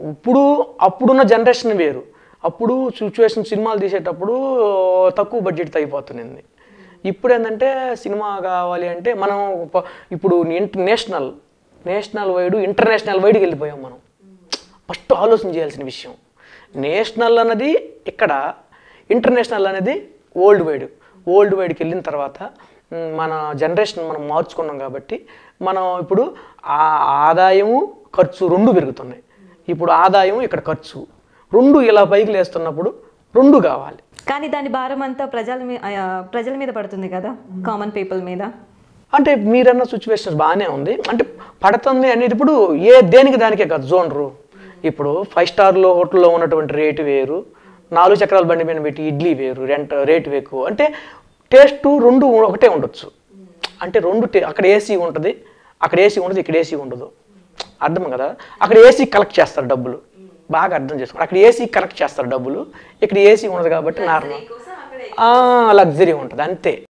ఇప్పుడు అప్పుడున్న జనరేషన్ వేరు. అప్పుడు సిచ్యువేషన్ సినిమాలు తీసేటప్పుడు తక్కువ బడ్జెట్ అయిపోతుంది ఇప్పుడు ఏంటంటే సినిమా కావాలి అంటే మనం ఇప్పుడు నేషనల్ నేషనల్ వైడ్ ఇంటర్నేషనల్ వైడ్కి వెళ్ళిపోయాం మనం. ఫస్ట్ ఆలోచన చేయాల్సిన విషయం. నేషనల్ అన్నది ఇక్కడ ఇంటర్నేషనల్ అనేది ఓల్డ్ వైడ్. ఓల్డ్ వైడ్కి వెళ్ళిన తర్వాత మన జనరేషన్ మనం మార్చుకున్నాం కాబట్టి మనం ఇప్పుడు ఆ ఆదాయము ఖర్చు రెండు పెరుగుతున్నాయి. ఇప్పుడు ఆదాయం ఇక్కడ ఖర్చు. రెండు ఇలా పైకి లేస్తున్నప్పుడు రెండు కావాలి. కానీ దాని భారం అంతా ప్రజల మీద ప్రజల మీద పడుతుంది కదా? కామన్ పీపుల్ మీద? అంటే మీరన్న సిచ్యువేషన్ బాగానే ఉంది. అంటే పడుతుంది అనేది ఇప్పుడు ఏ దేనికి దానికే కాదు జోనరు ఇప్పుడు ఫైవ్ స్టార్లో హోటల్లో ఉన్నటువంటి రేటు వేరు. నాలుగు చక్రాల బండి మీద పెట్టి ఇడ్లీ వేరు రెంట్ రేటు ఎక్కువ. అంటే టేస్ట్ రెండు ఒకటే ఉండొచ్చు. అంటే రెండు అక్కడ ఏసీ ఉంటుంది అక్కడ ఏసీ ఉండదు ఇక్కడ ఏసీ ఉండదు. అర్థం కదా? అక్కడ ఏసీ కలెక్ట్ చేస్తారు డబ్బులు. బాగా అర్థం చేసుకోండి అక్కడ ఏసీ కలెక్ట్ చేస్తారు డబ్బులు. ఇక్కడ ఏసీ ఉండదు కాబట్టి నార్మల్. లగ్జరీ ఉంటుంది. అంతే.